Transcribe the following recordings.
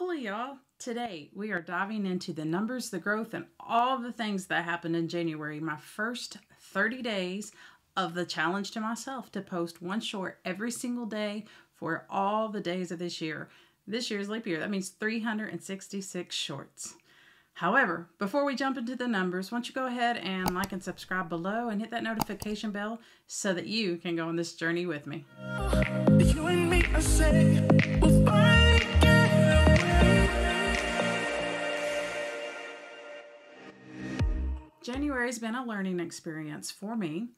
Hola, y'all. Today we are diving into the numbers, the growth, and all the things that happened in January, my first 30 days of the challenge to myself to post one short every single day for all the days of this year. This year's leap year, that means 366 shorts. However, before we jump into the numbers, why don't you go ahead and like and subscribe below and hit that notification bell so that you can go on this journey with me. January's been a learning experience for me.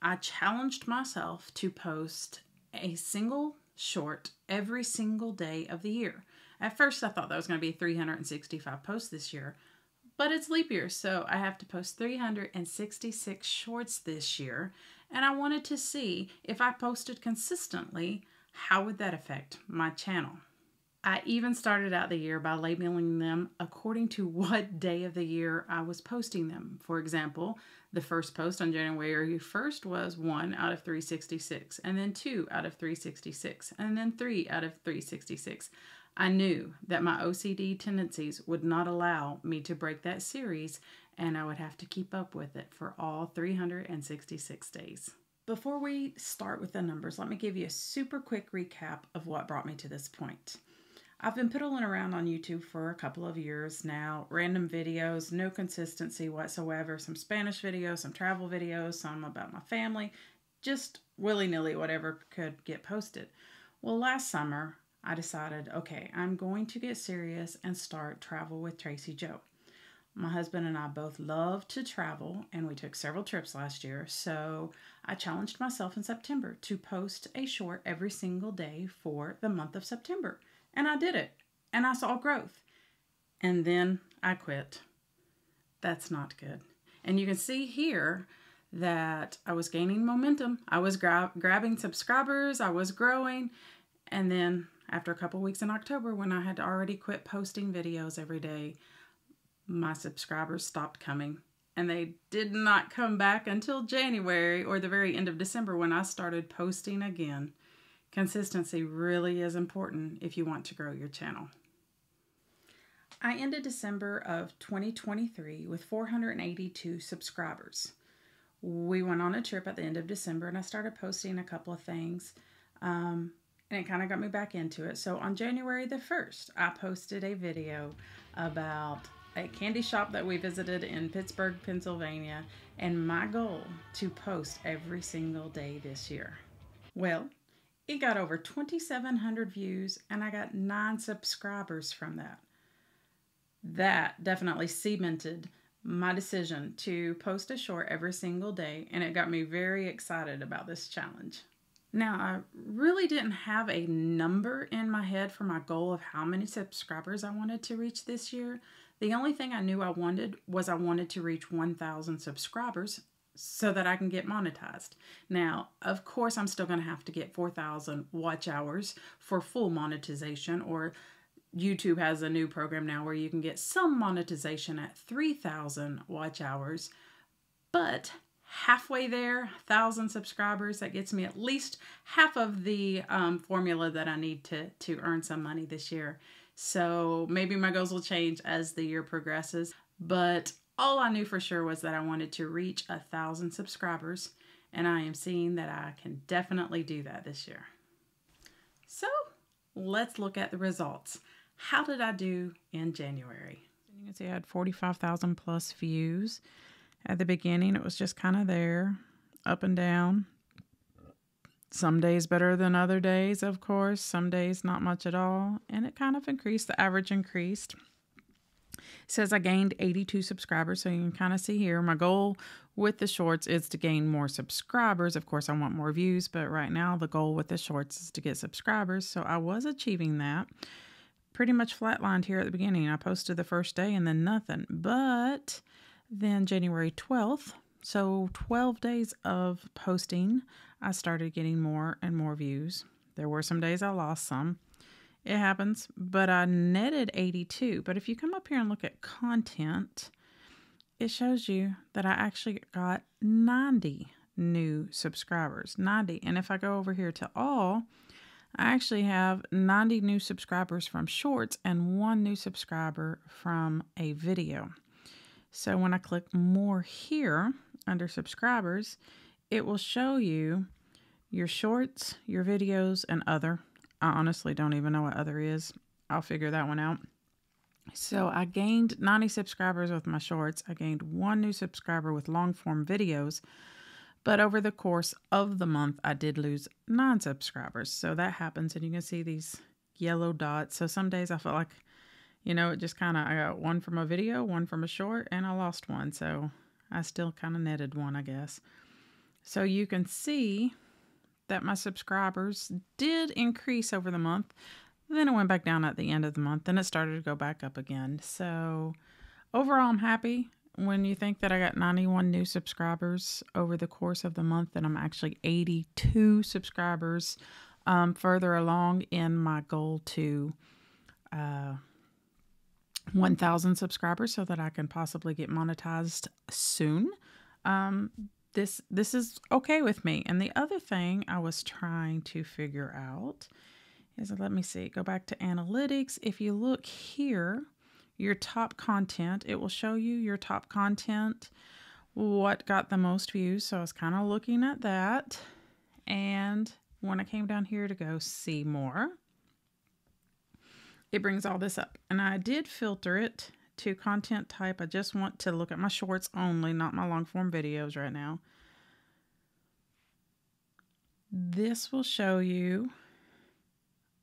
I challenged myself to post a single short every single day of the year. At first, I thought that was going to be 365 posts this year, but it's leap year, so I have to post 366 shorts this year. And I wanted to see if I posted consistently, how would that affect my channel? I even started out the year by labeling them according to what day of the year I was posting them. For example, the first post on January 1st was 1 out of 366, and then 2 out of 366, and then 3 out of 366. I knew that my OCD tendencies would not allow me to break that series, and I would have to keep up with it for all 366 days. Before we start with the numbers, let me give you a super quick recap of what brought me to this point. I've been piddling around on YouTube for a couple of years now. Random videos, no consistency whatsoever. Some Spanish videos, some travel videos, some about my family. Just willy nilly, whatever could get posted. Well, last summer, I decided, okay, I'm going to get serious and start Travel with Traci Jo. My husband and I both love to travel, and we took several trips last year. So I challenged myself in September to post a short every single day for the month of September. And I did it. And I saw growth. And then I quit. That's not good. And you can see here that I was gaining momentum. I was gra grabbing subscribers. I was growing. And then after a couple weeks in October, when I had already quit posting videos every day, my subscribers stopped coming. And they did not come back until January or the very end of December when I started posting again. Consistency really is important if you want to grow your channel. I ended December of 2023 with 482 subscribers. We went on a trip at the end of December and I started posting a couple of things um, and it kind of got me back into it. So on January the 1st, I posted a video about a candy shop that we visited in Pittsburgh, Pennsylvania, and my goal to post every single day this year. Well, it got over 2,700 views, and I got nine subscribers from that. That definitely cemented my decision to post a short every single day, and it got me very excited about this challenge. Now, I really didn't have a number in my head for my goal of how many subscribers I wanted to reach this year. The only thing I knew I wanted was I wanted to reach 1,000 subscribers so that I can get monetized. Now, of course, I'm still going to have to get 4,000 watch hours for full monetization, or YouTube has a new program now where you can get some monetization at 3,000 watch hours. But halfway there, 1,000 subscribers, that gets me at least half of the um, formula that I need to, to earn some money this year. So maybe my goals will change as the year progresses. But all I knew for sure was that I wanted to reach a thousand subscribers, and I am seeing that I can definitely do that this year. So let's look at the results. How did I do in January? You can see I had 45,000 plus views. At the beginning, it was just kind of there, up and down. Some days better than other days, of course. Some days not much at all. And it kind of increased. The average increased says I gained 82 subscribers. So you can kind of see here, my goal with the shorts is to gain more subscribers. Of course, I want more views, but right now the goal with the shorts is to get subscribers. So I was achieving that. Pretty much flatlined here at the beginning. I posted the first day and then nothing. But then January 12th, so 12 days of posting, I started getting more and more views. There were some days I lost some. It happens, but I netted 82. But if you come up here and look at content, it shows you that I actually got 90 new subscribers. 90. And if I go over here to all, I actually have 90 new subscribers from shorts and one new subscriber from a video. So when I click more here under subscribers, it will show you your shorts, your videos, and other. I honestly don't even know what other is. I'll figure that one out. So I gained 90 subscribers with my shorts. I gained one new subscriber with long form videos. But over the course of the month, I did lose nine subscribers. So that happens. And you can see these yellow dots. So some days I felt like, you know, it just kind of, I got one from a video, one from a short, and I lost one. So I still kind of netted one, I guess. So you can see that my subscribers did increase over the month. Then it went back down at the end of the month, Then it started to go back up again. So overall, I'm happy. When you think that I got 91 new subscribers over the course of the month, and I'm actually 82 subscribers um, further along in my goal to uh, 1,000 subscribers so that I can possibly get monetized soon. Um, this this is okay with me. And the other thing I was trying to figure out is let me see, go back to analytics. If you look here, your top content, it will show you your top content, what got the most views. So I was kind of looking at that. And when I came down here to go see more, it brings all this up. And I did filter it to content type. I just want to look at my shorts only, not my long form videos right now. This will show you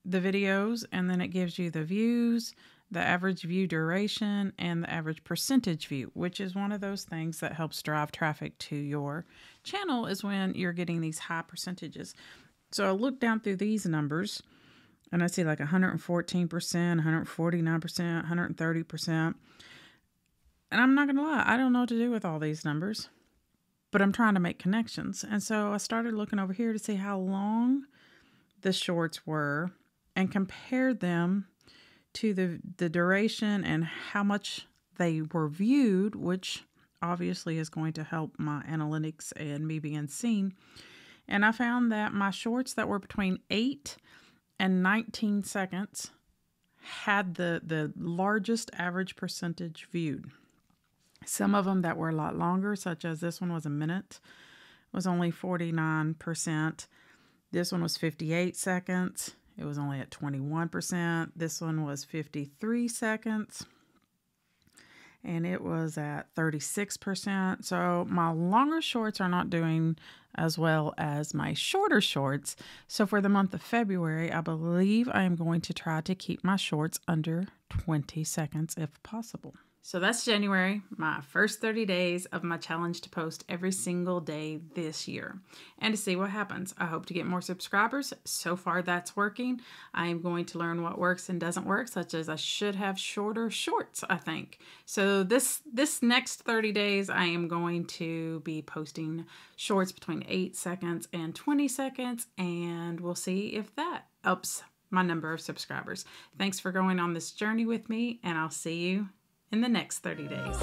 the videos and then it gives you the views, the average view duration, and the average percentage view, which is one of those things that helps drive traffic to your channel is when you're getting these high percentages. So I look down through these numbers and I see like 114%, 149%, 130%. And I'm not going to lie, I don't know what to do with all these numbers, but I'm trying to make connections. And so I started looking over here to see how long the shorts were and compared them to the, the duration and how much they were viewed, which obviously is going to help my analytics and me being seen. And I found that my shorts that were between 8 and 19 seconds had the, the largest average percentage viewed. Some of them that were a lot longer, such as this one was a minute, was only 49%. This one was 58 seconds. It was only at 21%. This one was 53 seconds and it was at 36%. So my longer shorts are not doing as well as my shorter shorts. So for the month of February, I believe I am going to try to keep my shorts under 20 seconds if possible. So that's January, my first 30 days of my challenge to post every single day this year and to see what happens. I hope to get more subscribers. So far, that's working. I am going to learn what works and doesn't work, such as I should have shorter shorts, I think. So this this next 30 days, I am going to be posting shorts between 8 seconds and 20 seconds, and we'll see if that ups my number of subscribers. Thanks for going on this journey with me, and I'll see you in the next 30 days.